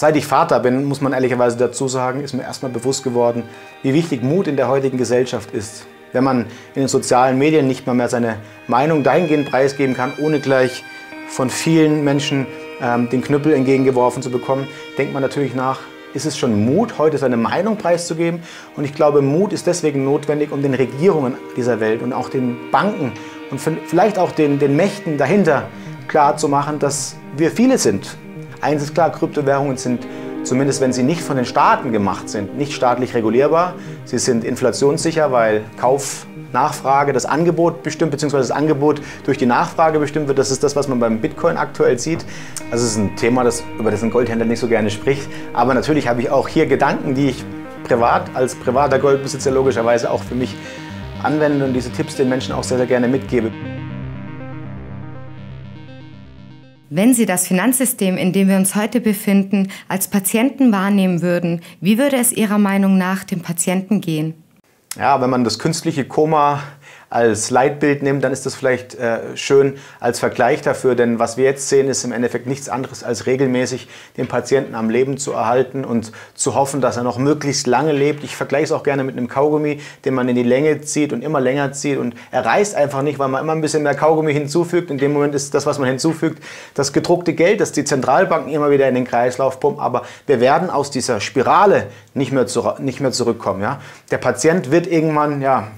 Seit ich Vater bin, muss man ehrlicherweise dazu sagen, ist mir erstmal bewusst geworden, wie wichtig Mut in der heutigen Gesellschaft ist. Wenn man in den sozialen Medien nicht mal mehr seine Meinung dahingehend preisgeben kann, ohne gleich von vielen Menschen ähm, den Knüppel entgegengeworfen zu bekommen, denkt man natürlich nach, ist es schon Mut, heute seine Meinung preiszugeben? Und ich glaube, Mut ist deswegen notwendig, um den Regierungen dieser Welt und auch den Banken und vielleicht auch den, den Mächten dahinter klarzumachen, dass wir viele sind Eins ist klar, Kryptowährungen sind, zumindest wenn sie nicht von den Staaten gemacht sind, nicht staatlich regulierbar. Sie sind inflationssicher, weil Kauf, Nachfrage, das Angebot bestimmt, beziehungsweise das Angebot durch die Nachfrage bestimmt wird. Das ist das, was man beim Bitcoin aktuell sieht. Also es ist ein Thema, das, über das ein Goldhändler nicht so gerne spricht. Aber natürlich habe ich auch hier Gedanken, die ich privat, als privater Goldbesitzer logischerweise auch für mich anwende und diese Tipps den Menschen auch sehr, sehr gerne mitgebe. Wenn Sie das Finanzsystem, in dem wir uns heute befinden, als Patienten wahrnehmen würden, wie würde es Ihrer Meinung nach dem Patienten gehen? Ja, wenn man das künstliche Koma als Leitbild nimmt, dann ist das vielleicht äh, schön als Vergleich dafür. Denn was wir jetzt sehen, ist im Endeffekt nichts anderes als regelmäßig den Patienten am Leben zu erhalten und zu hoffen, dass er noch möglichst lange lebt. Ich vergleiche es auch gerne mit einem Kaugummi, den man in die Länge zieht und immer länger zieht. Und er reißt einfach nicht, weil man immer ein bisschen mehr Kaugummi hinzufügt. In dem Moment ist das, was man hinzufügt, das gedruckte Geld, das die Zentralbanken immer wieder in den Kreislauf pumpen. Aber wir werden aus dieser Spirale nicht mehr, zu, nicht mehr zurückkommen. Ja? Der Patient wird irgendwann ja,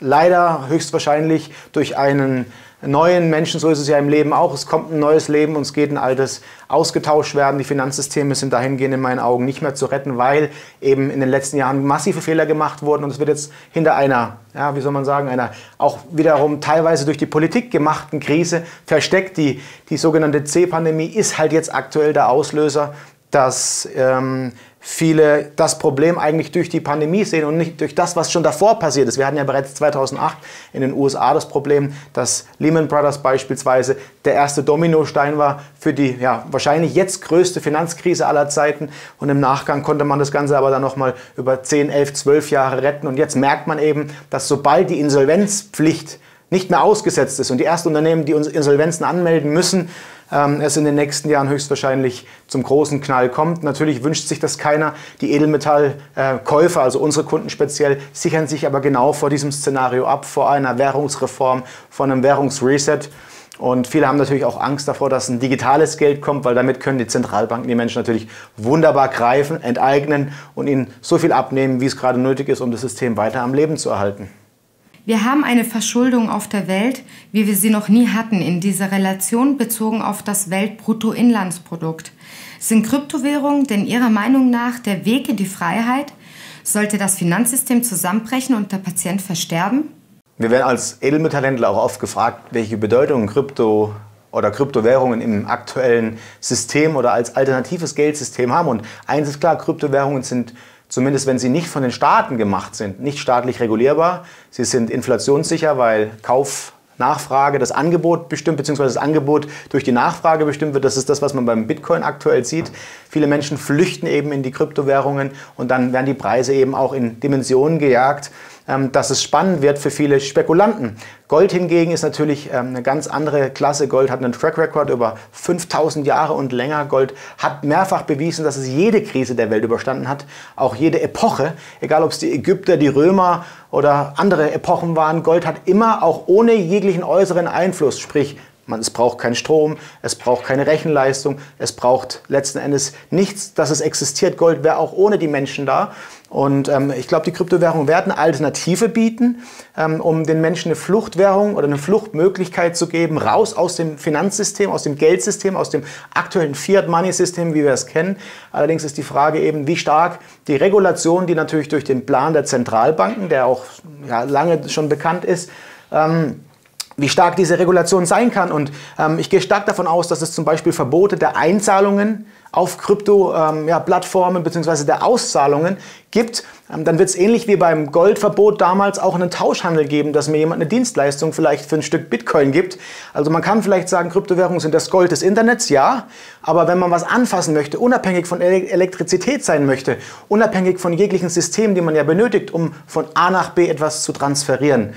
leider höchstwahrscheinlich durch einen neuen Menschen, so ist es ja im Leben auch, es kommt ein neues Leben und es geht ein altes ausgetauscht werden. Die Finanzsysteme sind dahingehend in meinen Augen nicht mehr zu retten, weil eben in den letzten Jahren massive Fehler gemacht wurden und es wird jetzt hinter einer, ja, wie soll man sagen, einer auch wiederum teilweise durch die Politik gemachten Krise versteckt. Die, die sogenannte C-Pandemie ist halt jetzt aktuell der Auslöser, dass ähm, viele das Problem eigentlich durch die Pandemie sehen und nicht durch das, was schon davor passiert ist. Wir hatten ja bereits 2008 in den USA das Problem, dass Lehman Brothers beispielsweise der erste Dominostein war für die ja, wahrscheinlich jetzt größte Finanzkrise aller Zeiten. Und im Nachgang konnte man das Ganze aber dann nochmal über 10, 11, 12 Jahre retten. Und jetzt merkt man eben, dass sobald die Insolvenzpflicht nicht mehr ausgesetzt ist und die ersten Unternehmen, die uns Insolvenzen anmelden müssen, ähm, es in den nächsten Jahren höchstwahrscheinlich zum großen Knall kommt. Natürlich wünscht sich das keiner. Die Edelmetallkäufer, also unsere Kunden speziell, sichern sich aber genau vor diesem Szenario ab, vor einer Währungsreform, vor einem Währungsreset. Und viele haben natürlich auch Angst davor, dass ein digitales Geld kommt, weil damit können die Zentralbanken die Menschen natürlich wunderbar greifen, enteignen und ihnen so viel abnehmen, wie es gerade nötig ist, um das System weiter am Leben zu erhalten. Wir haben eine Verschuldung auf der Welt, wie wir sie noch nie hatten, in dieser Relation bezogen auf das Weltbruttoinlandsprodukt. Sind Kryptowährungen denn Ihrer Meinung nach der Weg in die Freiheit? Sollte das Finanzsystem zusammenbrechen und der Patient versterben? Wir werden als Edelmetallhändler auch oft gefragt, welche Bedeutung Krypto oder Kryptowährungen im aktuellen System oder als alternatives Geldsystem haben. Und eins ist klar, Kryptowährungen sind zumindest wenn sie nicht von den Staaten gemacht sind, nicht staatlich regulierbar. Sie sind inflationssicher, weil Kauf, Nachfrage, das Angebot bestimmt, beziehungsweise das Angebot durch die Nachfrage bestimmt wird. Das ist das, was man beim Bitcoin aktuell sieht. Viele Menschen flüchten eben in die Kryptowährungen und dann werden die Preise eben auch in Dimensionen gejagt, dass es spannend wird für viele Spekulanten. Gold hingegen ist natürlich ähm, eine ganz andere Klasse. Gold hat einen Track Record über 5000 Jahre und länger. Gold hat mehrfach bewiesen, dass es jede Krise der Welt überstanden hat, auch jede Epoche, egal ob es die Ägypter, die Römer oder andere Epochen waren. Gold hat immer auch ohne jeglichen äußeren Einfluss, sprich man, es braucht keinen Strom, es braucht keine Rechenleistung, es braucht letzten Endes nichts, dass es existiert. Gold wäre auch ohne die Menschen da. Und ähm, ich glaube, die Kryptowährungen werden eine Alternative bieten, ähm, um den Menschen eine Fluchtwährung oder eine Fluchtmöglichkeit zu geben, raus aus dem Finanzsystem, aus dem Geldsystem, aus dem aktuellen Fiat-Money-System, wie wir es kennen. Allerdings ist die Frage eben, wie stark die Regulation, die natürlich durch den Plan der Zentralbanken, der auch ja, lange schon bekannt ist, ähm, wie stark diese Regulation sein kann. Und ähm, ich gehe stark davon aus, dass es zum Beispiel Verbote der Einzahlungen auf Krypto-Plattformen ähm, ja, bzw. der Auszahlungen gibt. Ähm, dann wird es ähnlich wie beim Goldverbot damals auch einen Tauschhandel geben, dass mir jemand eine Dienstleistung vielleicht für ein Stück Bitcoin gibt. Also man kann vielleicht sagen, Kryptowährungen sind das Gold des Internets, ja. Aber wenn man was anfassen möchte, unabhängig von Elektrizität sein möchte, unabhängig von jeglichen Systemen, die man ja benötigt, um von A nach B etwas zu transferieren,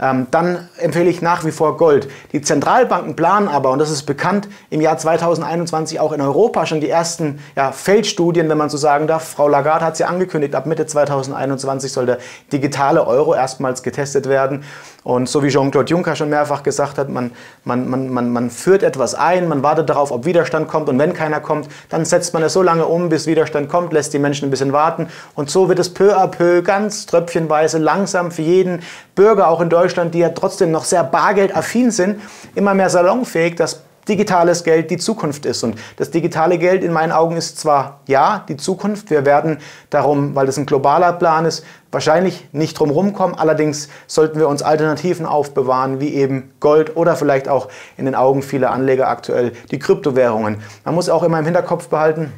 ähm, dann empfehle ich nach wie vor Gold. Die Zentralbanken planen aber, und das ist bekannt, im Jahr 2021 auch in Europa schon die ersten ja, Feldstudien, wenn man so sagen darf. Frau Lagarde hat sie angekündigt, ab Mitte 2021 soll der digitale Euro erstmals getestet werden. Und so wie Jean-Claude Juncker schon mehrfach gesagt hat, man, man, man, man, man führt etwas ein, man wartet darauf, ob Widerstand kommt. Und wenn keiner kommt, dann setzt man es so lange um, bis Widerstand kommt, lässt die Menschen ein bisschen warten. Und so wird es peu à peu, ganz tröpfchenweise, langsam für jeden Bürger auch in Deutschland, die ja trotzdem noch sehr bargeldaffin sind, immer mehr salonfähig, dass digitales Geld die Zukunft ist. Und das digitale Geld in meinen Augen ist zwar ja die Zukunft, wir werden darum, weil das ein globaler Plan ist, wahrscheinlich nicht drum rumkommen. Allerdings sollten wir uns Alternativen aufbewahren, wie eben Gold oder vielleicht auch in den Augen vieler Anleger aktuell die Kryptowährungen. Man muss auch immer im Hinterkopf behalten,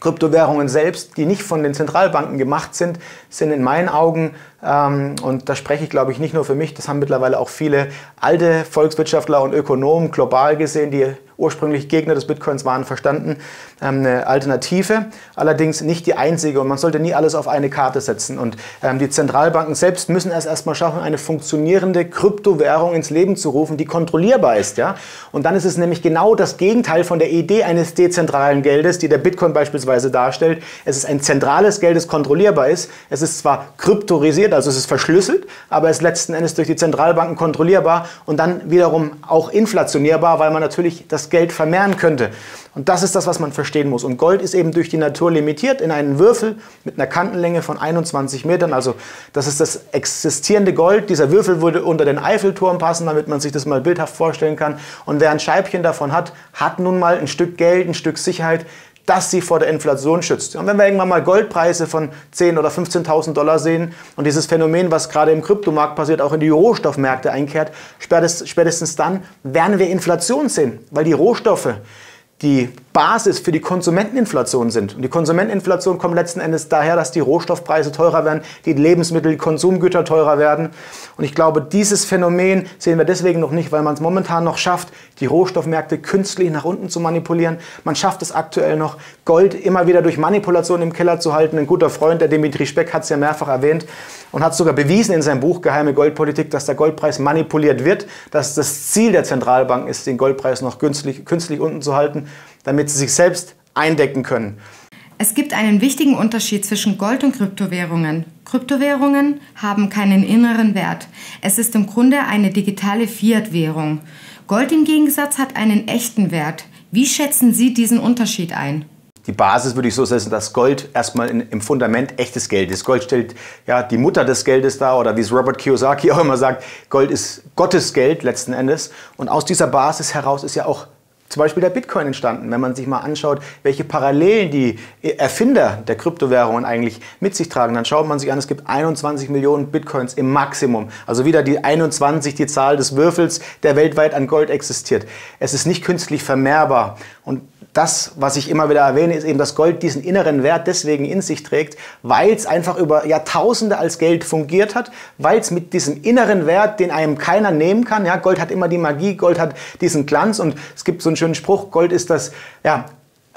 Kryptowährungen selbst, die nicht von den Zentralbanken gemacht sind, sind in meinen Augen, und da spreche ich glaube ich nicht nur für mich, das haben mittlerweile auch viele alte Volkswirtschaftler und Ökonomen global gesehen, die ursprünglich Gegner des Bitcoins waren, verstanden, ähm, eine Alternative, allerdings nicht die einzige und man sollte nie alles auf eine Karte setzen. Und ähm, die Zentralbanken selbst müssen es erstmal schaffen, eine funktionierende Kryptowährung ins Leben zu rufen, die kontrollierbar ist. Und dann ist es nämlich genau das Gegenteil von der Idee eines dezentralen Geldes, die der Bitcoin beispielsweise darstellt. Es ist ein zentrales Geld, das kontrollierbar ist. Es ist zwar kryptorisiert, also es ist verschlüsselt, aber ist letzten Endes durch die Zentralbanken kontrollierbar und dann wiederum auch inflationierbar, weil man natürlich das Geld vermehren könnte. Und das ist das, was man verstehen muss. Und Gold ist eben durch die Natur limitiert in einen Würfel mit einer Kantenlänge von 21 Metern. Also das ist das existierende Gold. Dieser Würfel würde unter den Eiffelturm passen, damit man sich das mal bildhaft vorstellen kann. Und wer ein Scheibchen davon hat, hat nun mal ein Stück Geld, ein Stück Sicherheit, das sie vor der Inflation schützt. Und wenn wir irgendwann mal Goldpreise von 10.000 oder 15.000 Dollar sehen und dieses Phänomen, was gerade im Kryptomarkt passiert, auch in die Rohstoffmärkte einkehrt, spätestens dann werden wir Inflation sehen, weil die Rohstoffe, die Basis für die Konsumenteninflation sind. Und die Konsumenteninflation kommt letzten Endes daher, dass die Rohstoffpreise teurer werden, die Lebensmittel, die Konsumgüter teurer werden. Und ich glaube, dieses Phänomen sehen wir deswegen noch nicht, weil man es momentan noch schafft, die Rohstoffmärkte künstlich nach unten zu manipulieren. Man schafft es aktuell noch, Gold immer wieder durch Manipulation im Keller zu halten. Ein guter Freund, der Dimitri Speck, hat es ja mehrfach erwähnt und hat sogar bewiesen in seinem Buch Geheime Goldpolitik, dass der Goldpreis manipuliert wird, dass das Ziel der Zentralbank ist, den Goldpreis noch künstlich, künstlich unten zu halten damit sie sich selbst eindecken können. Es gibt einen wichtigen Unterschied zwischen Gold und Kryptowährungen. Kryptowährungen haben keinen inneren Wert. Es ist im Grunde eine digitale Fiat-Währung. Gold im Gegensatz hat einen echten Wert. Wie schätzen Sie diesen Unterschied ein? Die Basis würde ich so setzen, dass Gold erstmal in, im Fundament echtes Geld ist. Gold stellt ja die Mutter des Geldes dar oder wie es Robert Kiyosaki auch immer sagt, Gold ist Gottes Geld letzten Endes. Und aus dieser Basis heraus ist ja auch zum Beispiel der Bitcoin entstanden. Wenn man sich mal anschaut, welche Parallelen die Erfinder der Kryptowährungen eigentlich mit sich tragen, dann schaut man sich an, es gibt 21 Millionen Bitcoins im Maximum. Also wieder die 21, die Zahl des Würfels, der weltweit an Gold existiert. Es ist nicht künstlich vermehrbar. Und das, was ich immer wieder erwähne, ist eben, dass Gold diesen inneren Wert deswegen in sich trägt, weil es einfach über Jahrtausende als Geld fungiert hat, weil es mit diesem inneren Wert, den einem keiner nehmen kann, ja, Gold hat immer die Magie, Gold hat diesen Glanz und es gibt so einen schönen Spruch, Gold ist das ja,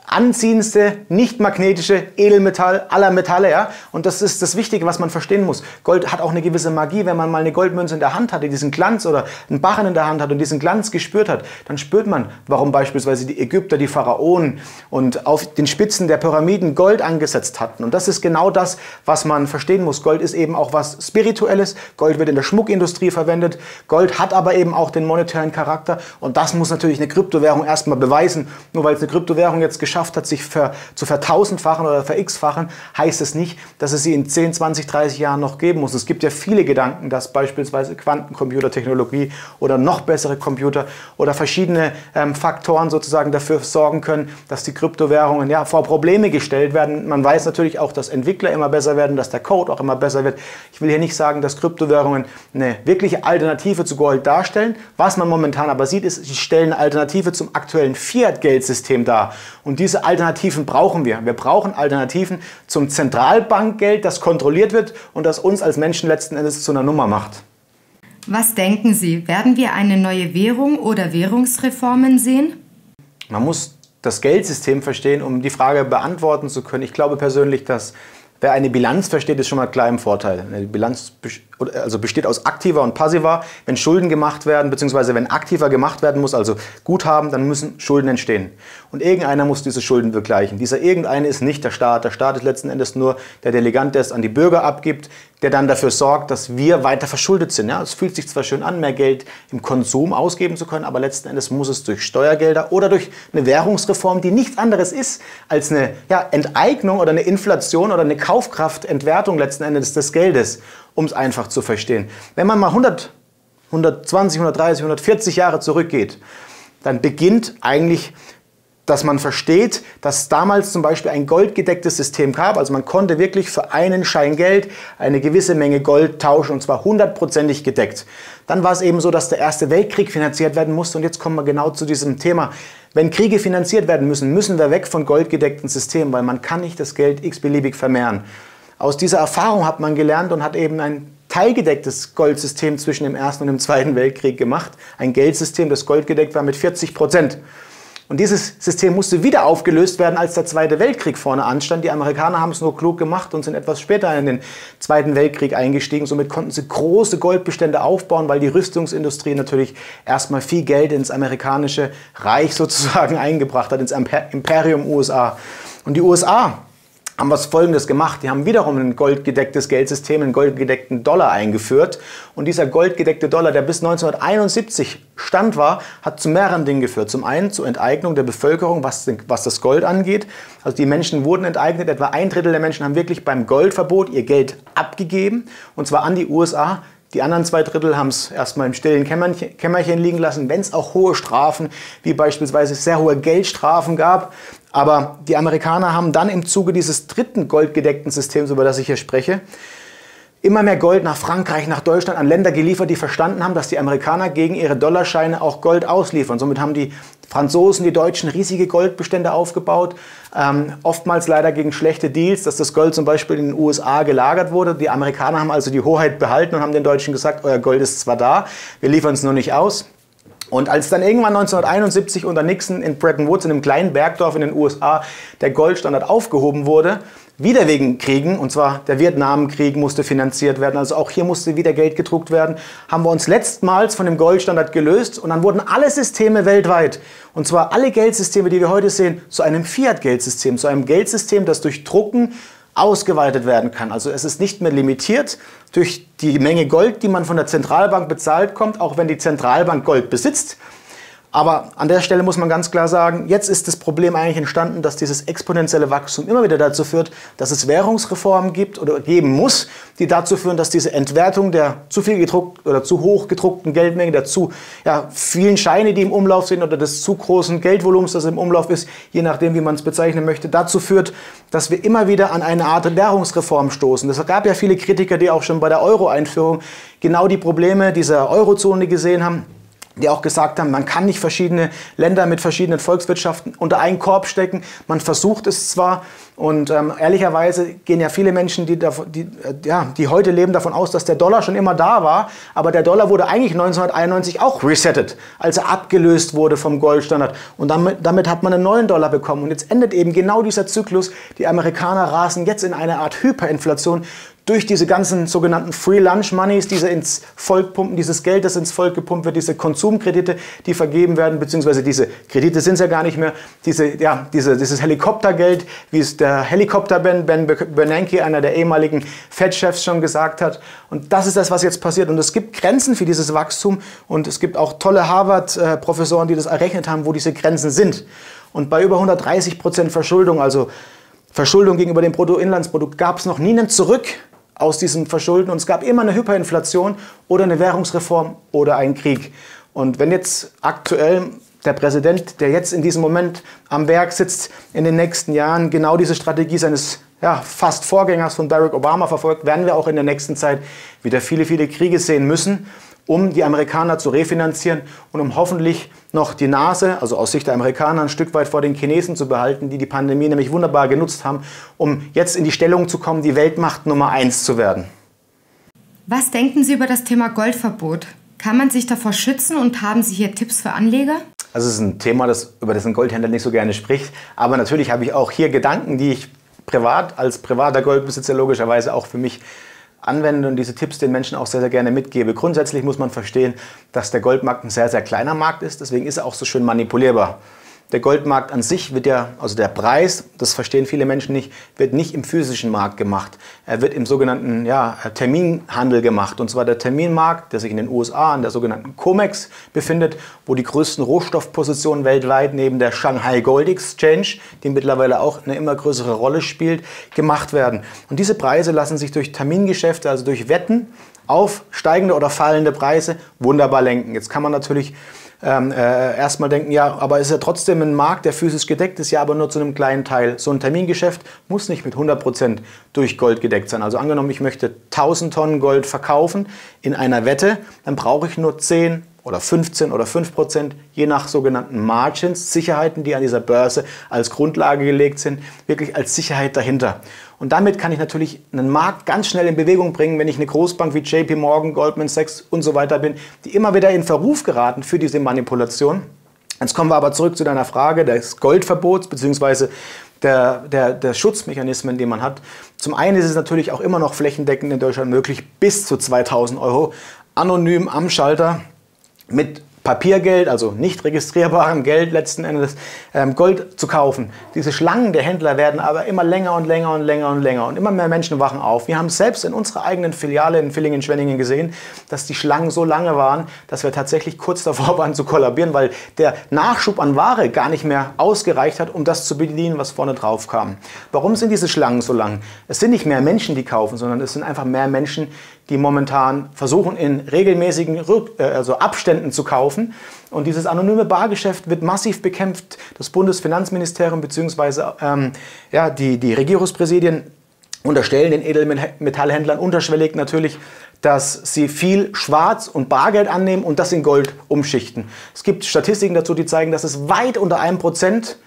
anziehendste, nicht magnetische Edelmetall aller Metalle. Ja? Und das ist das Wichtige, was man verstehen muss. Gold hat auch eine gewisse Magie. Wenn man mal eine Goldmünze in der Hand hatte, diesen Glanz oder einen Barren in der Hand hat und diesen Glanz gespürt hat, dann spürt man, warum beispielsweise die Ägypter, die Pharaonen und auf den Spitzen der Pyramiden Gold angesetzt hatten. Und das ist genau das, was man verstehen muss. Gold ist eben auch was Spirituelles. Gold wird in der Schmuckindustrie verwendet. Gold hat aber eben auch den monetären Charakter. Und das muss natürlich eine Kryptowährung erstmal beweisen. Nur weil es eine Kryptowährung jetzt geschafft geschafft hat, sich ver, zu vertausendfachen oder verx-fachen, heißt es nicht, dass es sie in 10, 20, 30 Jahren noch geben muss. Es gibt ja viele Gedanken, dass beispielsweise Quantencomputertechnologie oder noch bessere Computer oder verschiedene ähm, Faktoren sozusagen dafür sorgen können, dass die Kryptowährungen ja, vor Probleme gestellt werden. Man weiß natürlich auch, dass Entwickler immer besser werden, dass der Code auch immer besser wird. Ich will hier nicht sagen, dass Kryptowährungen eine wirkliche Alternative zu Gold darstellen. Was man momentan aber sieht, ist, sie stellen eine Alternative zum aktuellen Fiat-Geldsystem dar. Und diese Alternativen brauchen wir. Wir brauchen Alternativen zum Zentralbankgeld, das kontrolliert wird und das uns als Menschen letzten Endes zu einer Nummer macht. Was denken Sie, werden wir eine neue Währung oder Währungsreformen sehen? Man muss das Geldsystem verstehen, um die Frage beantworten zu können. Ich glaube persönlich, dass wer eine Bilanz versteht, ist schon mal klar im Vorteil. Eine Bilanz also besteht aus aktiver und passiver. Wenn Schulden gemacht werden, beziehungsweise wenn aktiver gemacht werden muss, also Guthaben, dann müssen Schulden entstehen. Und irgendeiner muss diese Schulden begleichen. Dieser irgendeine ist nicht der Staat. Der Staat ist letzten Endes nur der Delegant, der es an die Bürger abgibt, der dann dafür sorgt, dass wir weiter verschuldet sind. Ja, es fühlt sich zwar schön an, mehr Geld im Konsum ausgeben zu können, aber letzten Endes muss es durch Steuergelder oder durch eine Währungsreform, die nichts anderes ist als eine ja, Enteignung oder eine Inflation oder eine Kaufkraftentwertung letzten Endes des Geldes, um es einfach zu verstehen. Wenn man mal 100, 120, 130, 140 Jahre zurückgeht, dann beginnt eigentlich dass man versteht, dass damals zum Beispiel ein goldgedecktes System gab. Also man konnte wirklich für einen Schein Geld eine gewisse Menge Gold tauschen und zwar hundertprozentig gedeckt. Dann war es eben so, dass der Erste Weltkrieg finanziert werden musste und jetzt kommen wir genau zu diesem Thema. Wenn Kriege finanziert werden müssen, müssen wir weg von goldgedeckten Systemen, weil man kann nicht das Geld x-beliebig vermehren. Aus dieser Erfahrung hat man gelernt und hat eben ein teilgedecktes Goldsystem zwischen dem Ersten und dem Zweiten Weltkrieg gemacht. Ein Geldsystem, das goldgedeckt war mit 40 Prozent. Und dieses System musste wieder aufgelöst werden, als der Zweite Weltkrieg vorne anstand. Die Amerikaner haben es nur klug gemacht und sind etwas später in den Zweiten Weltkrieg eingestiegen. Somit konnten sie große Goldbestände aufbauen, weil die Rüstungsindustrie natürlich erstmal viel Geld ins amerikanische Reich sozusagen eingebracht hat, ins Imperium USA. Und die USA haben was Folgendes gemacht. Die haben wiederum ein goldgedecktes Geldsystem, einen goldgedeckten Dollar eingeführt. Und dieser goldgedeckte Dollar, der bis 1971 Stand war, hat zu mehreren Dingen geführt. Zum einen zur Enteignung der Bevölkerung, was, was das Gold angeht. Also die Menschen wurden enteignet. Etwa ein Drittel der Menschen haben wirklich beim Goldverbot ihr Geld abgegeben. Und zwar an die USA. Die anderen zwei Drittel haben es erstmal im stillen Kämmerchen, Kämmerchen liegen lassen, wenn es auch hohe Strafen, wie beispielsweise sehr hohe Geldstrafen gab. Aber die Amerikaner haben dann im Zuge dieses dritten goldgedeckten Systems, über das ich hier spreche, immer mehr Gold nach Frankreich, nach Deutschland an Länder geliefert, die verstanden haben, dass die Amerikaner gegen ihre Dollarscheine auch Gold ausliefern. Somit haben die Franzosen, die Deutschen riesige Goldbestände aufgebaut, ähm, oftmals leider gegen schlechte Deals, dass das Gold zum Beispiel in den USA gelagert wurde. Die Amerikaner haben also die Hoheit behalten und haben den Deutschen gesagt, euer Gold ist zwar da, wir liefern es nur nicht aus. Und als dann irgendwann 1971 unter Nixon in Bretton Woods, in einem kleinen Bergdorf in den USA, der Goldstandard aufgehoben wurde, wieder wegen Kriegen, und zwar der Vietnamkrieg musste finanziert werden, also auch hier musste wieder Geld gedruckt werden, haben wir uns letztmals von dem Goldstandard gelöst und dann wurden alle Systeme weltweit, und zwar alle Geldsysteme, die wir heute sehen, zu einem Fiat-Geldsystem, zu einem Geldsystem, das durch Drucken ausgeweitet werden kann. Also es ist nicht mehr limitiert durch die Menge Gold, die man von der Zentralbank bezahlt kommt, auch wenn die Zentralbank Gold besitzt. Aber an der Stelle muss man ganz klar sagen, jetzt ist das Problem eigentlich entstanden, dass dieses exponentielle Wachstum immer wieder dazu führt, dass es Währungsreformen gibt oder geben muss, die dazu führen, dass diese Entwertung der zu viel gedruckt oder zu hoch gedruckten Geldmenge, der zu ja, vielen Scheine, die im Umlauf sind oder des zu großen Geldvolumens, das im Umlauf ist, je nachdem, wie man es bezeichnen möchte, dazu führt, dass wir immer wieder an eine Art Währungsreform stoßen. Es gab ja viele Kritiker, die auch schon bei der Euro-Einführung genau die Probleme dieser Eurozone gesehen haben die auch gesagt haben, man kann nicht verschiedene Länder mit verschiedenen Volkswirtschaften unter einen Korb stecken. Man versucht es zwar und ähm, ehrlicherweise gehen ja viele Menschen, die, die, äh, ja, die heute leben, davon aus, dass der Dollar schon immer da war. Aber der Dollar wurde eigentlich 1991 auch resettet, als er abgelöst wurde vom Goldstandard. Und damit, damit hat man einen neuen Dollar bekommen. Und jetzt endet eben genau dieser Zyklus. Die Amerikaner rasen jetzt in eine Art Hyperinflation durch diese ganzen sogenannten Free Lunch Moneys, diese ins Volk pumpen, dieses Geld, das ins Volk gepumpt wird, diese Konsumkredite, die vergeben werden, beziehungsweise diese Kredite sind es ja gar nicht mehr, diese, ja, diese, dieses Helikoptergeld, wie es der Helikopter-Ben, Ben Bernanke, einer der ehemaligen Fed-Chefs schon gesagt hat. Und das ist das, was jetzt passiert. Und es gibt Grenzen für dieses Wachstum und es gibt auch tolle Harvard-Professoren, die das errechnet haben, wo diese Grenzen sind. Und bei über 130 Prozent Verschuldung, also Verschuldung gegenüber dem Bruttoinlandsprodukt, gab es noch nie einen Zurück aus diesem Verschulden und es gab immer eine Hyperinflation oder eine Währungsreform oder einen Krieg. Und wenn jetzt aktuell der Präsident, der jetzt in diesem Moment am Werk sitzt, in den nächsten Jahren genau diese Strategie seines ja, fast Vorgängers von Barack Obama verfolgt, werden wir auch in der nächsten Zeit wieder viele, viele Kriege sehen müssen um die Amerikaner zu refinanzieren und um hoffentlich noch die Nase, also aus Sicht der Amerikaner, ein Stück weit vor den Chinesen zu behalten, die die Pandemie nämlich wunderbar genutzt haben, um jetzt in die Stellung zu kommen, die Weltmacht Nummer eins zu werden. Was denken Sie über das Thema Goldverbot? Kann man sich davor schützen und haben Sie hier Tipps für Anleger? Also es ist ein Thema, das, über das ein Goldhändler nicht so gerne spricht. Aber natürlich habe ich auch hier Gedanken, die ich privat als privater Goldbesitzer logischerweise auch für mich anwende und diese Tipps den Menschen auch sehr, sehr gerne mitgebe. Grundsätzlich muss man verstehen, dass der Goldmarkt ein sehr, sehr kleiner Markt ist. Deswegen ist er auch so schön manipulierbar. Der Goldmarkt an sich wird ja, also der Preis, das verstehen viele Menschen nicht, wird nicht im physischen Markt gemacht. Er wird im sogenannten ja, Terminhandel gemacht. Und zwar der Terminmarkt, der sich in den USA an der sogenannten COMEX befindet, wo die größten Rohstoffpositionen weltweit neben der Shanghai Gold Exchange, die mittlerweile auch eine immer größere Rolle spielt, gemacht werden. Und diese Preise lassen sich durch Termingeschäfte, also durch Wetten auf steigende oder fallende Preise wunderbar lenken. Jetzt kann man natürlich ähm, äh, erstmal denken, ja, aber ist ja trotzdem ein Markt, der physisch gedeckt ist, ja, aber nur zu einem kleinen Teil. So ein Termingeschäft muss nicht mit 100% durch Gold gedeckt sein. Also angenommen, ich möchte 1000 Tonnen Gold verkaufen in einer Wette, dann brauche ich nur 10 oder 15 oder 5 Prozent, je nach sogenannten Margins, Sicherheiten, die an dieser Börse als Grundlage gelegt sind, wirklich als Sicherheit dahinter. Und damit kann ich natürlich einen Markt ganz schnell in Bewegung bringen, wenn ich eine Großbank wie JP Morgan, Goldman Sachs und so weiter bin, die immer wieder in Verruf geraten für diese Manipulation. Jetzt kommen wir aber zurück zu deiner Frage des Goldverbots bzw. Der, der, der Schutzmechanismen, die man hat. Zum einen ist es natürlich auch immer noch flächendeckend in Deutschland möglich, bis zu 2000 Euro anonym am Schalter mit Papiergeld, also nicht registrierbarem Geld letzten Endes, ähm, Gold zu kaufen. Diese Schlangen der Händler werden aber immer länger und länger und länger und länger und immer mehr Menschen wachen auf. Wir haben selbst in unserer eigenen Filiale in Villingen-Schwenningen gesehen, dass die Schlangen so lange waren, dass wir tatsächlich kurz davor waren zu kollabieren, weil der Nachschub an Ware gar nicht mehr ausgereicht hat, um das zu bedienen, was vorne drauf kam. Warum sind diese Schlangen so lang? Es sind nicht mehr Menschen, die kaufen, sondern es sind einfach mehr Menschen, die momentan versuchen, in regelmäßigen äh, also Abständen zu kaufen. Und dieses anonyme Bargeschäft wird massiv bekämpft. Das Bundesfinanzministerium bzw. Ähm, ja, die, die Regierungspräsidien unterstellen den Edelmetallhändlern unterschwellig natürlich, dass sie viel Schwarz- und Bargeld annehmen und das in Gold umschichten. Es gibt Statistiken dazu, die zeigen, dass es weit unter einem Prozent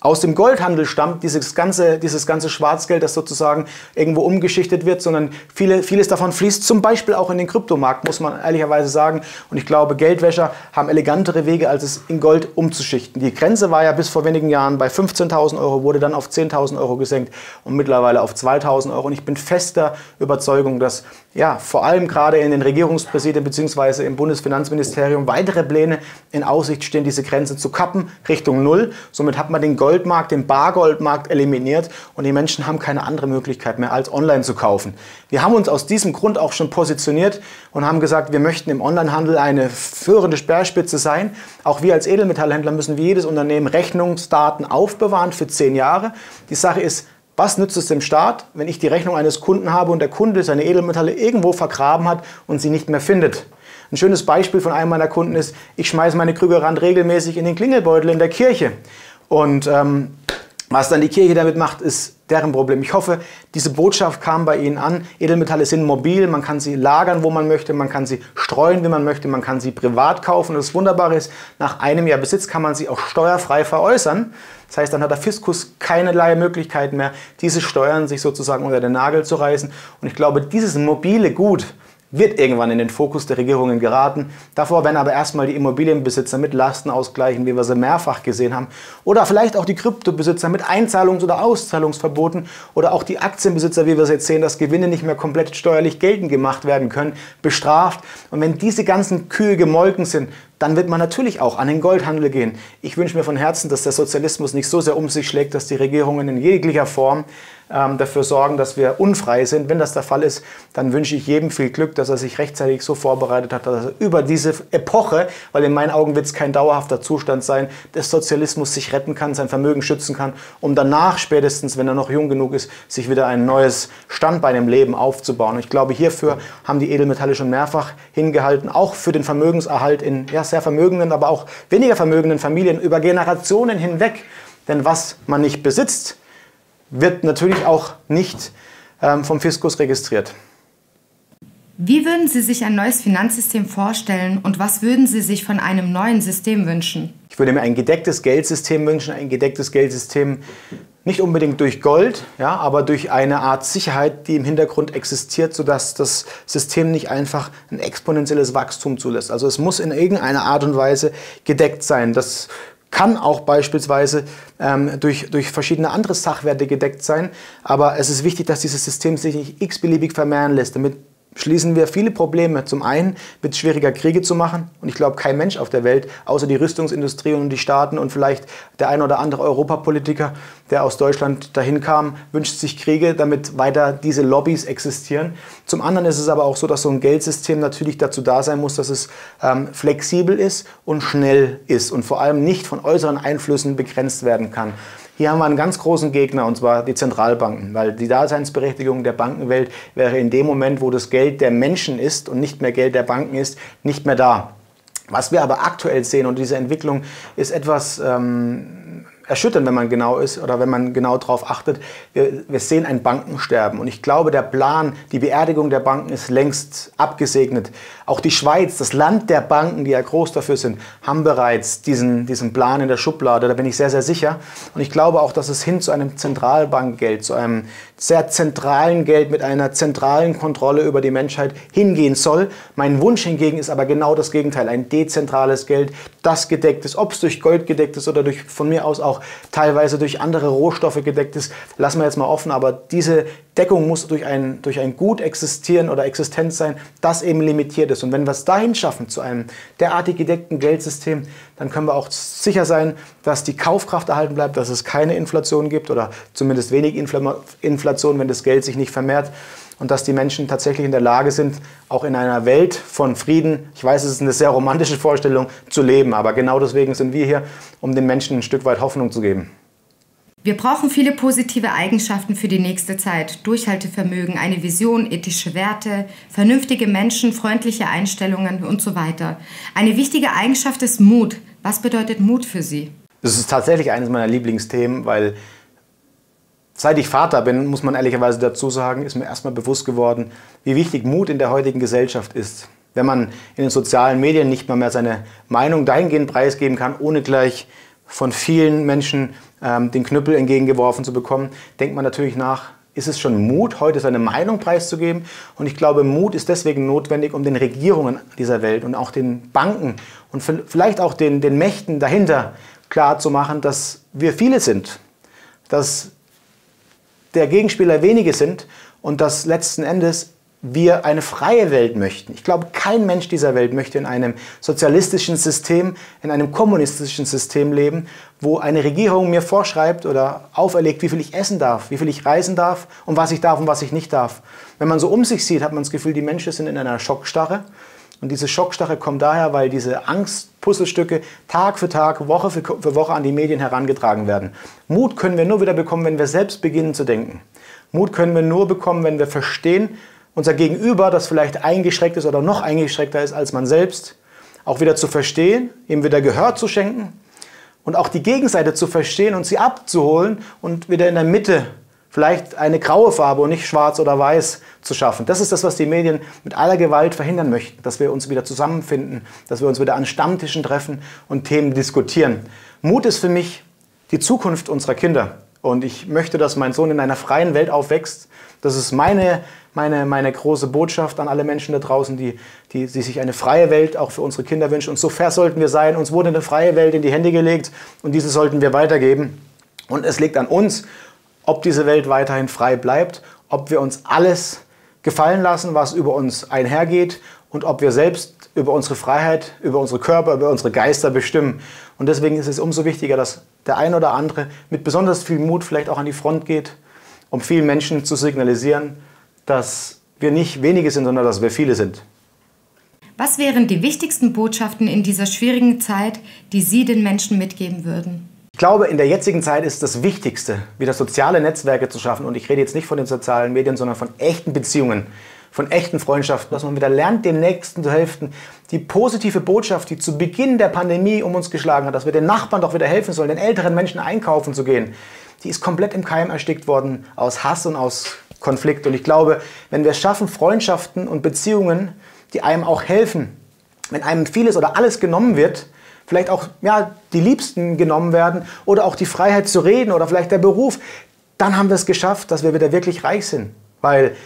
aus dem Goldhandel stammt, dieses ganze, dieses ganze Schwarzgeld, das sozusagen irgendwo umgeschichtet wird, sondern viele, vieles davon fließt zum Beispiel auch in den Kryptomarkt, muss man ehrlicherweise sagen. Und ich glaube, Geldwäscher haben elegantere Wege, als es in Gold umzuschichten. Die Grenze war ja bis vor wenigen Jahren bei 15.000 Euro, wurde dann auf 10.000 Euro gesenkt und mittlerweile auf 2.000 Euro. Und ich bin fester Überzeugung, dass ja, vor allem gerade in den Regierungspräsidien bzw. im Bundesfinanzministerium weitere Pläne in Aussicht stehen, diese Grenze zu kappen Richtung Null. Somit hat man den Gold Goldmarkt, den Bargoldmarkt eliminiert und die Menschen haben keine andere Möglichkeit mehr, als online zu kaufen. Wir haben uns aus diesem Grund auch schon positioniert und haben gesagt, wir möchten im Onlinehandel eine führende Speerspitze sein. Auch wir als Edelmetallhändler müssen wie jedes Unternehmen Rechnungsdaten aufbewahren für zehn Jahre. Die Sache ist, was nützt es dem Staat, wenn ich die Rechnung eines Kunden habe und der Kunde seine Edelmetalle irgendwo vergraben hat und sie nicht mehr findet? Ein schönes Beispiel von einem meiner Kunden ist, ich schmeiße meine Krügerrand regelmäßig in den Klingelbeutel in der Kirche. Und ähm, was dann die Kirche damit macht, ist deren Problem. Ich hoffe, diese Botschaft kam bei Ihnen an. Edelmetalle sind mobil, man kann sie lagern, wo man möchte, man kann sie streuen, wie man möchte, man kann sie privat kaufen. das Wunderbare ist, nach einem Jahr Besitz kann man sie auch steuerfrei veräußern. Das heißt, dann hat der Fiskus keinerlei Möglichkeit mehr, diese Steuern sich sozusagen unter den Nagel zu reißen. Und ich glaube, dieses mobile Gut, wird irgendwann in den Fokus der Regierungen geraten. Davor werden aber erstmal die Immobilienbesitzer mit Lasten ausgleichen, wie wir sie mehrfach gesehen haben. Oder vielleicht auch die Kryptobesitzer mit Einzahlungs- oder Auszahlungsverboten. Oder auch die Aktienbesitzer, wie wir es jetzt sehen, dass Gewinne nicht mehr komplett steuerlich geltend gemacht werden können, bestraft. Und wenn diese ganzen Kühe gemolken sind, dann wird man natürlich auch an den Goldhandel gehen. Ich wünsche mir von Herzen, dass der Sozialismus nicht so sehr um sich schlägt, dass die Regierungen in jeglicher Form ähm, dafür sorgen, dass wir unfrei sind. Wenn das der Fall ist, dann wünsche ich jedem viel Glück, dass er sich rechtzeitig so vorbereitet hat, dass er über diese Epoche, weil in meinen Augen wird es kein dauerhafter Zustand sein, des Sozialismus sich retten kann, sein Vermögen schützen kann, um danach spätestens, wenn er noch jung genug ist, sich wieder ein neues Standbein im Leben aufzubauen. Und ich glaube, hierfür haben die Edelmetalle schon mehrfach hingehalten, auch für den Vermögenserhalt in ja, sehr vermögenden, aber auch weniger vermögenden Familien über Generationen hinweg. Denn was man nicht besitzt, wird natürlich auch nicht ähm, vom Fiskus registriert. Wie würden Sie sich ein neues Finanzsystem vorstellen und was würden Sie sich von einem neuen System wünschen? Ich würde mir ein gedecktes Geldsystem wünschen, ein gedecktes Geldsystem nicht unbedingt durch Gold, ja, aber durch eine Art Sicherheit, die im Hintergrund existiert, sodass das System nicht einfach ein exponentielles Wachstum zulässt. Also es muss in irgendeiner Art und Weise gedeckt sein. Das kann auch beispielsweise ähm, durch, durch verschiedene andere Sachwerte gedeckt sein. Aber es ist wichtig, dass dieses System sich nicht x-beliebig vermehren lässt, damit schließen wir viele Probleme. Zum einen wird es schwieriger, Kriege zu machen. Und ich glaube, kein Mensch auf der Welt, außer die Rüstungsindustrie und die Staaten und vielleicht der ein oder andere Europapolitiker, der aus Deutschland dahin kam, wünscht sich Kriege, damit weiter diese Lobbys existieren. Zum anderen ist es aber auch so, dass so ein Geldsystem natürlich dazu da sein muss, dass es ähm, flexibel ist und schnell ist und vor allem nicht von äußeren Einflüssen begrenzt werden kann. Hier haben wir einen ganz großen Gegner, und zwar die Zentralbanken, weil die Daseinsberechtigung der Bankenwelt wäre in dem Moment, wo das Geld der Menschen ist und nicht mehr Geld der Banken ist, nicht mehr da. Was wir aber aktuell sehen, und diese Entwicklung ist etwas ähm, erschütternd, wenn man genau ist oder wenn man genau darauf achtet. Wir, wir, sehen ein Bankensterben und ich glaube, der Plan, die Beerdigung der Banken ist längst abgesegnet. Auch die Schweiz, das Land der Banken, die ja groß dafür sind, haben bereits diesen, diesen Plan in der Schublade. Da bin ich sehr, sehr sicher. Und ich glaube auch, dass es hin zu einem Zentralbankgeld, zu einem sehr zentralen Geld mit einer zentralen Kontrolle über die Menschheit hingehen soll. Mein Wunsch hingegen ist aber genau das Gegenteil. Ein dezentrales Geld, das gedeckt ist, ob es durch Gold gedeckt ist oder durch, von mir aus auch teilweise durch andere Rohstoffe gedeckt ist, lassen wir jetzt mal offen. Aber diese Deckung muss durch ein, durch ein gut existieren oder existent sein, das eben limitiert ist. Und wenn wir es dahin schaffen, zu einem derartig gedeckten Geldsystem, dann können wir auch sicher sein, dass die Kaufkraft erhalten bleibt, dass es keine Inflation gibt oder zumindest wenig Inflation, wenn das Geld sich nicht vermehrt und dass die Menschen tatsächlich in der Lage sind, auch in einer Welt von Frieden, ich weiß, es ist eine sehr romantische Vorstellung, zu leben. Aber genau deswegen sind wir hier, um den Menschen ein Stück weit Hoffnung zu geben. Wir brauchen viele positive Eigenschaften für die nächste Zeit. Durchhaltevermögen, eine Vision, ethische Werte, vernünftige Menschen, freundliche Einstellungen und so weiter. Eine wichtige Eigenschaft ist Mut. Was bedeutet Mut für Sie? Das ist tatsächlich eines meiner Lieblingsthemen, weil seit ich Vater bin, muss man ehrlicherweise dazu sagen, ist mir erstmal bewusst geworden, wie wichtig Mut in der heutigen Gesellschaft ist. Wenn man in den sozialen Medien nicht mal mehr seine Meinung dahingehend preisgeben kann, ohne gleich von vielen Menschen ähm, den Knüppel entgegengeworfen zu bekommen, denkt man natürlich nach, ist es schon Mut, heute seine Meinung preiszugeben? Und ich glaube, Mut ist deswegen notwendig, um den Regierungen dieser Welt und auch den Banken und vielleicht auch den, den Mächten dahinter klarzumachen, dass wir viele sind, dass der Gegenspieler wenige sind und dass letzten Endes wir eine freie Welt möchten. Ich glaube, kein Mensch dieser Welt möchte in einem sozialistischen System, in einem kommunistischen System leben, wo eine Regierung mir vorschreibt oder auferlegt, wie viel ich essen darf, wie viel ich reisen darf und was ich darf und was ich nicht darf. Wenn man so um sich sieht, hat man das Gefühl, die Menschen sind in einer Schockstarre. Und diese Schockstarre kommt daher, weil diese Angstpuzzlestücke Tag für Tag, Woche für Woche an die Medien herangetragen werden. Mut können wir nur wieder bekommen, wenn wir selbst beginnen zu denken. Mut können wir nur bekommen, wenn wir verstehen, unser Gegenüber, das vielleicht eingeschränkt ist oder noch eingeschränkter ist als man selbst, auch wieder zu verstehen, ihm wieder Gehör zu schenken und auch die Gegenseite zu verstehen und sie abzuholen und wieder in der Mitte vielleicht eine graue Farbe und nicht schwarz oder weiß zu schaffen. Das ist das, was die Medien mit aller Gewalt verhindern möchten, dass wir uns wieder zusammenfinden, dass wir uns wieder an Stammtischen treffen und Themen diskutieren. Mut ist für mich die Zukunft unserer Kinder. Und ich möchte, dass mein Sohn in einer freien Welt aufwächst. Das ist meine meine, meine große Botschaft an alle Menschen da draußen, die, die, die sich eine freie Welt auch für unsere Kinder wünschen. Und so fair sollten wir sein. Uns wurde eine freie Welt in die Hände gelegt und diese sollten wir weitergeben. Und es liegt an uns, ob diese Welt weiterhin frei bleibt, ob wir uns alles gefallen lassen, was über uns einhergeht und ob wir selbst über unsere Freiheit, über unsere Körper, über unsere Geister bestimmen. Und deswegen ist es umso wichtiger, dass der ein oder andere mit besonders viel Mut vielleicht auch an die Front geht, um vielen Menschen zu signalisieren, dass wir nicht wenige sind, sondern dass wir viele sind. Was wären die wichtigsten Botschaften in dieser schwierigen Zeit, die Sie den Menschen mitgeben würden? Ich glaube, in der jetzigen Zeit ist das Wichtigste, wieder soziale Netzwerke zu schaffen. Und ich rede jetzt nicht von den sozialen Medien, sondern von echten Beziehungen, von echten Freundschaften, dass man wieder lernt, dem Nächsten zu helfen. Die positive Botschaft, die zu Beginn der Pandemie um uns geschlagen hat, dass wir den Nachbarn doch wieder helfen sollen, den älteren Menschen einkaufen zu gehen, die ist komplett im Keim erstickt worden aus Hass und aus Konflikt. Und ich glaube, wenn wir es schaffen, Freundschaften und Beziehungen, die einem auch helfen, wenn einem vieles oder alles genommen wird, vielleicht auch ja, die Liebsten genommen werden oder auch die Freiheit zu reden oder vielleicht der Beruf, dann haben wir es geschafft, dass wir wieder wirklich reich sind. Weil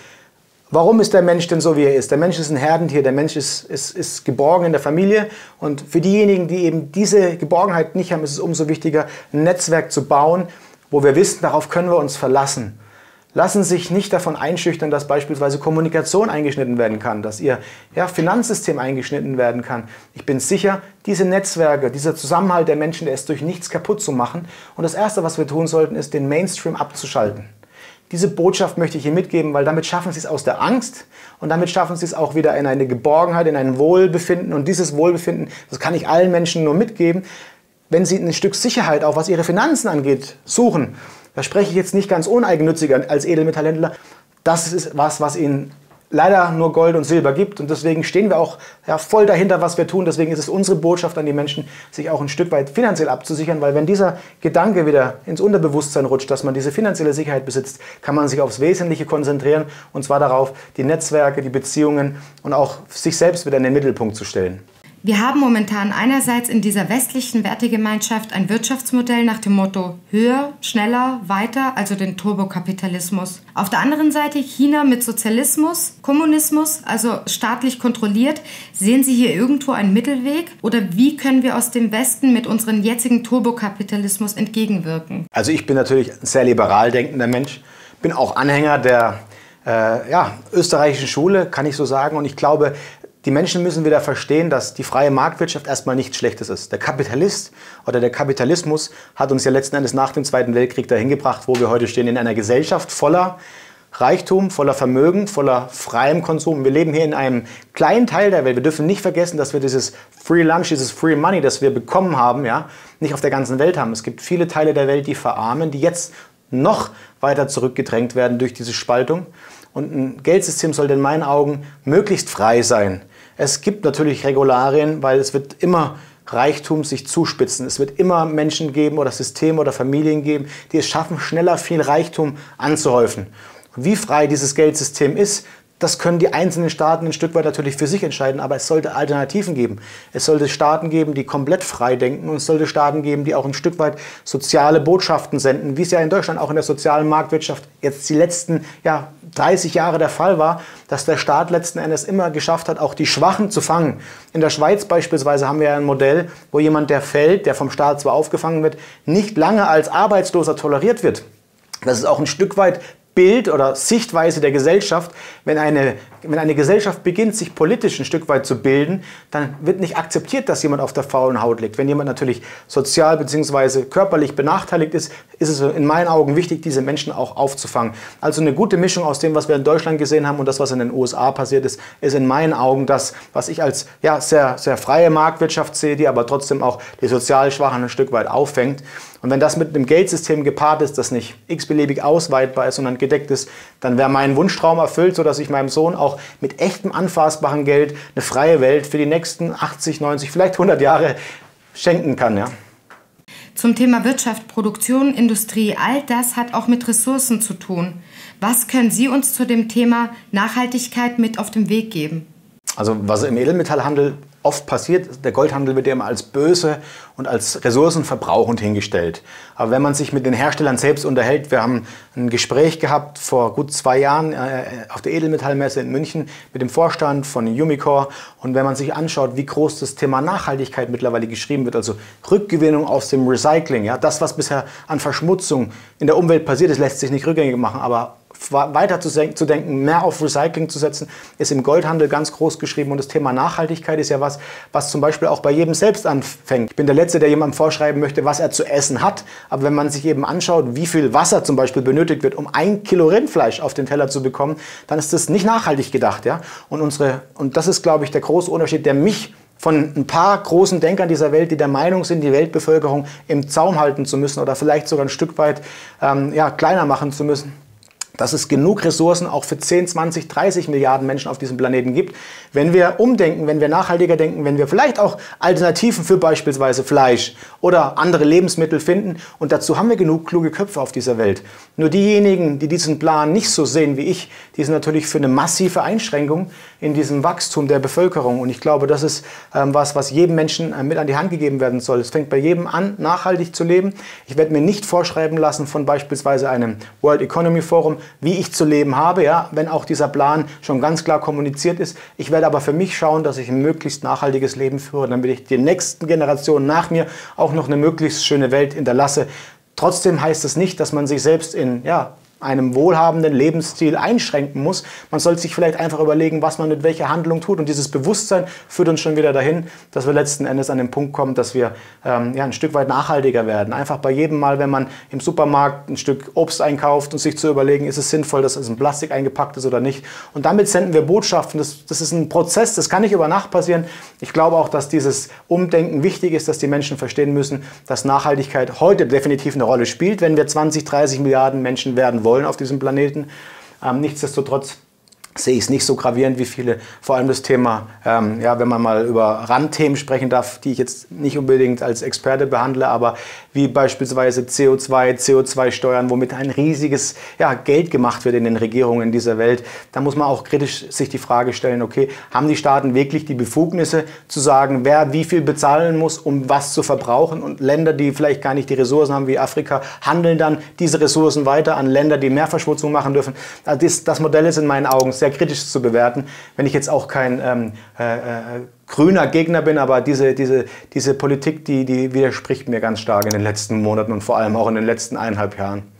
Warum ist der Mensch denn so, wie er ist? Der Mensch ist ein Herdentier, der Mensch ist, ist, ist geborgen in der Familie. Und für diejenigen, die eben diese Geborgenheit nicht haben, ist es umso wichtiger, ein Netzwerk zu bauen, wo wir wissen, darauf können wir uns verlassen. Lassen sich nicht davon einschüchtern, dass beispielsweise Kommunikation eingeschnitten werden kann, dass Ihr ja, Finanzsystem eingeschnitten werden kann. Ich bin sicher, diese Netzwerke, dieser Zusammenhalt der Menschen, der ist durch nichts kaputt zu machen. Und das Erste, was wir tun sollten, ist, den Mainstream abzuschalten. Diese Botschaft möchte ich hier mitgeben, weil damit schaffen Sie es aus der Angst und damit schaffen Sie es auch wieder in eine Geborgenheit, in ein Wohlbefinden. Und dieses Wohlbefinden, das kann ich allen Menschen nur mitgeben, wenn Sie ein Stück Sicherheit, auch was Ihre Finanzen angeht, suchen da spreche ich jetzt nicht ganz uneigennützig als Edelmetallhändler. Das ist was, was Ihnen leider nur Gold und Silber gibt. Und deswegen stehen wir auch ja, voll dahinter, was wir tun. Deswegen ist es unsere Botschaft an die Menschen, sich auch ein Stück weit finanziell abzusichern. Weil wenn dieser Gedanke wieder ins Unterbewusstsein rutscht, dass man diese finanzielle Sicherheit besitzt, kann man sich aufs Wesentliche konzentrieren. Und zwar darauf, die Netzwerke, die Beziehungen und auch sich selbst wieder in den Mittelpunkt zu stellen. Wir haben momentan einerseits in dieser westlichen Wertegemeinschaft ein Wirtschaftsmodell nach dem Motto höher, schneller, weiter, also den Turbokapitalismus. Auf der anderen Seite China mit Sozialismus, Kommunismus, also staatlich kontrolliert. Sehen Sie hier irgendwo einen Mittelweg oder wie können wir aus dem Westen mit unserem jetzigen Turbokapitalismus entgegenwirken? Also ich bin natürlich ein sehr liberal denkender Mensch, bin auch Anhänger der äh, ja, österreichischen Schule, kann ich so sagen. Und ich glaube, die Menschen müssen wieder verstehen, dass die freie Marktwirtschaft erstmal nichts Schlechtes ist. Der Kapitalist oder der Kapitalismus hat uns ja letzten Endes nach dem Zweiten Weltkrieg dahin gebracht, wo wir heute stehen, in einer Gesellschaft voller Reichtum, voller Vermögen, voller freiem Konsum. Wir leben hier in einem kleinen Teil der Welt. Wir dürfen nicht vergessen, dass wir dieses Free Lunch, dieses Free Money, das wir bekommen haben, ja, nicht auf der ganzen Welt haben. Es gibt viele Teile der Welt, die verarmen, die jetzt noch weiter zurückgedrängt werden durch diese Spaltung. Und ein Geldsystem sollte in meinen Augen möglichst frei sein. Es gibt natürlich Regularien, weil es wird immer Reichtum sich zuspitzen. Es wird immer Menschen geben oder Systeme oder Familien geben, die es schaffen, schneller viel Reichtum anzuhäufen. Wie frei dieses Geldsystem ist, das können die einzelnen Staaten ein Stück weit natürlich für sich entscheiden, aber es sollte Alternativen geben. Es sollte Staaten geben, die komplett frei denken und es sollte Staaten geben, die auch ein Stück weit soziale Botschaften senden, wie es ja in Deutschland auch in der sozialen Marktwirtschaft jetzt die letzten ja, 30 Jahre der Fall war, dass der Staat letzten Endes immer geschafft hat, auch die Schwachen zu fangen. In der Schweiz beispielsweise haben wir ja ein Modell, wo jemand, der fällt, der vom Staat zwar aufgefangen wird, nicht lange als Arbeitsloser toleriert wird. Das ist auch ein Stück weit Bild oder Sichtweise der Gesellschaft, wenn eine, wenn eine Gesellschaft beginnt, sich politisch ein Stück weit zu bilden, dann wird nicht akzeptiert, dass jemand auf der faulen Haut liegt. Wenn jemand natürlich sozial bzw. körperlich benachteiligt ist, ist es in meinen Augen wichtig, diese Menschen auch aufzufangen. Also eine gute Mischung aus dem, was wir in Deutschland gesehen haben und das, was in den USA passiert ist, ist in meinen Augen das, was ich als ja, sehr, sehr freie Marktwirtschaft sehe, die aber trotzdem auch die sozial Schwachen ein Stück weit auffängt. Und wenn das mit einem Geldsystem gepaart ist, das nicht x-beliebig ausweitbar ist, sondern gedeckt ist, dann wäre mein Wunschtraum erfüllt, sodass ich meinem Sohn auch mit echtem anfassbaren Geld eine freie Welt für die nächsten 80, 90, vielleicht 100 Jahre schenken kann. Ja. Zum Thema Wirtschaft, Produktion, Industrie, all das hat auch mit Ressourcen zu tun. Was können Sie uns zu dem Thema Nachhaltigkeit mit auf den Weg geben? Also was im Edelmetallhandel oft passiert, der Goldhandel wird ja immer als böse und als ressourcenverbrauchend hingestellt. Aber wenn man sich mit den Herstellern selbst unterhält, wir haben ein Gespräch gehabt vor gut zwei Jahren äh, auf der Edelmetallmesse in München mit dem Vorstand von Umicore und wenn man sich anschaut, wie groß das Thema Nachhaltigkeit mittlerweile geschrieben wird, also Rückgewinnung aus dem Recycling, ja, das, was bisher an Verschmutzung in der Umwelt passiert ist, lässt sich nicht rückgängig machen, aber weiter zu denken, mehr auf Recycling zu setzen, ist im Goldhandel ganz groß geschrieben. Und das Thema Nachhaltigkeit ist ja was, was zum Beispiel auch bei jedem selbst anfängt. Ich bin der Letzte, der jemandem vorschreiben möchte, was er zu essen hat. Aber wenn man sich eben anschaut, wie viel Wasser zum Beispiel benötigt wird, um ein Kilo Rindfleisch auf den Teller zu bekommen, dann ist das nicht nachhaltig gedacht. Ja? Und, unsere, und das ist, glaube ich, der große Unterschied, der mich von ein paar großen Denkern dieser Welt, die der Meinung sind, die Weltbevölkerung im Zaum halten zu müssen oder vielleicht sogar ein Stück weit ähm, ja, kleiner machen zu müssen dass es genug Ressourcen auch für 10, 20, 30 Milliarden Menschen auf diesem Planeten gibt. Wenn wir umdenken, wenn wir nachhaltiger denken, wenn wir vielleicht auch Alternativen für beispielsweise Fleisch oder andere Lebensmittel finden. Und dazu haben wir genug kluge Köpfe auf dieser Welt. Nur diejenigen, die diesen Plan nicht so sehen wie ich, die sind natürlich für eine massive Einschränkung in diesem Wachstum der Bevölkerung. Und ich glaube, das ist ähm, was, was jedem Menschen äh, mit an die Hand gegeben werden soll. Es fängt bei jedem an, nachhaltig zu leben. Ich werde mir nicht vorschreiben lassen von beispielsweise einem World Economy Forum, wie ich zu leben habe, ja, wenn auch dieser Plan schon ganz klar kommuniziert ist. Ich werde aber für mich schauen, dass ich ein möglichst nachhaltiges Leben führe, damit ich den nächsten Generationen nach mir auch noch eine möglichst schöne Welt hinterlasse. Trotzdem heißt es nicht, dass man sich selbst in ja, einem wohlhabenden Lebensstil einschränken muss. Man sollte sich vielleicht einfach überlegen, was man mit welcher Handlung tut. Und dieses Bewusstsein führt uns schon wieder dahin, dass wir letzten Endes an den Punkt kommen, dass wir ähm, ja, ein Stück weit nachhaltiger werden. Einfach bei jedem Mal, wenn man im Supermarkt ein Stück Obst einkauft und sich zu überlegen, ist es sinnvoll, dass es in Plastik eingepackt ist oder nicht. Und damit senden wir Botschaften. Das, das ist ein Prozess, das kann nicht über Nacht passieren. Ich glaube auch, dass dieses Umdenken wichtig ist, dass die Menschen verstehen müssen, dass Nachhaltigkeit heute definitiv eine Rolle spielt, wenn wir 20, 30 Milliarden Menschen werden wollen wollen auf diesem Planeten. Ähm, nichtsdestotrotz sehe ich es nicht so gravierend wie viele. Vor allem das Thema, ähm, ja, wenn man mal über Randthemen sprechen darf, die ich jetzt nicht unbedingt als Experte behandle, aber wie beispielsweise CO2, CO2-Steuern, womit ein riesiges ja, Geld gemacht wird in den Regierungen dieser Welt. Da muss man auch kritisch sich die Frage stellen, okay, haben die Staaten wirklich die Befugnisse zu sagen, wer wie viel bezahlen muss, um was zu verbrauchen? Und Länder, die vielleicht gar nicht die Ressourcen haben wie Afrika, handeln dann diese Ressourcen weiter an Länder, die mehr Verschmutzung machen dürfen. Das, das Modell ist in meinen Augen sehr sehr kritisch zu bewerten, wenn ich jetzt auch kein ähm, äh, äh, grüner Gegner bin, aber diese, diese, diese Politik, die, die widerspricht mir ganz stark in den letzten Monaten und vor allem auch in den letzten eineinhalb Jahren.